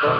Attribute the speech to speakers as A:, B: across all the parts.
A: I'ma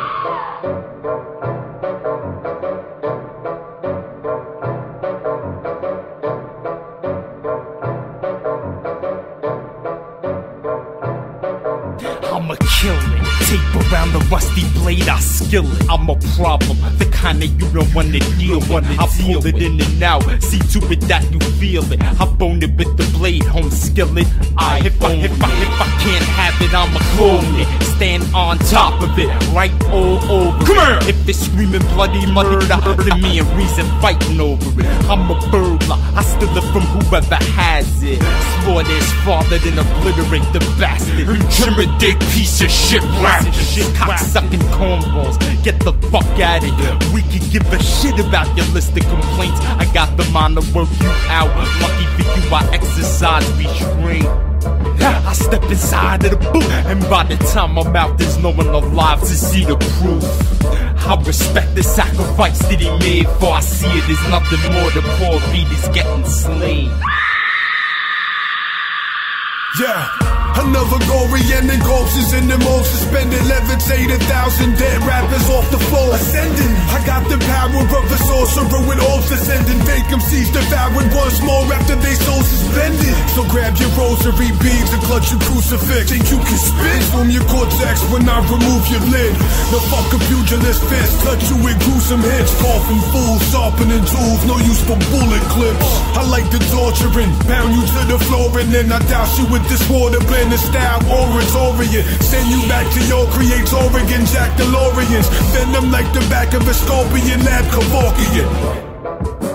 A: kill it. Tape around the rusty blade, I skill it. I'm a problem, the kind that you don't wanna deal with. I pull it in and out, see to it that you feel it. I bone it with the blade, home skillet. I if I if I if I can't have it, I'ma clone it. Stand on top of it, right all over. Come here. If it's screaming bloody murder, then me and reason fighting over it. I'm a burglar, I steal it from whoever has it. Swore this father, then obliterate the bastard. Intimidate piece of shit rap. Shit cocksucking cornballs. Get the fuck out of here. We can give a shit about your list of complaints. I got the mind to work you out. Lucky for you, I exercise restraint. I step inside of the booth, and by the time I'm out, there's no one alive to see the proof. I respect the sacrifice that he made, for I see it as nothing more than poor beaters getting slain.
B: Yeah, another gory and the corpses in the most suspended levitate a thousand dead rappers off the floor. Ascending, I got the power of a sorcerer with orbs ascending. Vacancies devoured once more after they so suspended. So grab your rosary beads and clutch your crucifix. Think you can spit from your cortex when I remove your lid. No fuck a pugilist fist, touch you with gruesome hits. Coughing fools, sharpening tools, no use for bullet clips. I like the torturing, pound you to the floor and then I douse you with this water blending style oratorio. Send you back to your creates Oregon, Jack DeLoreans. Venom like the back of a scorpion, lab Kevorkian.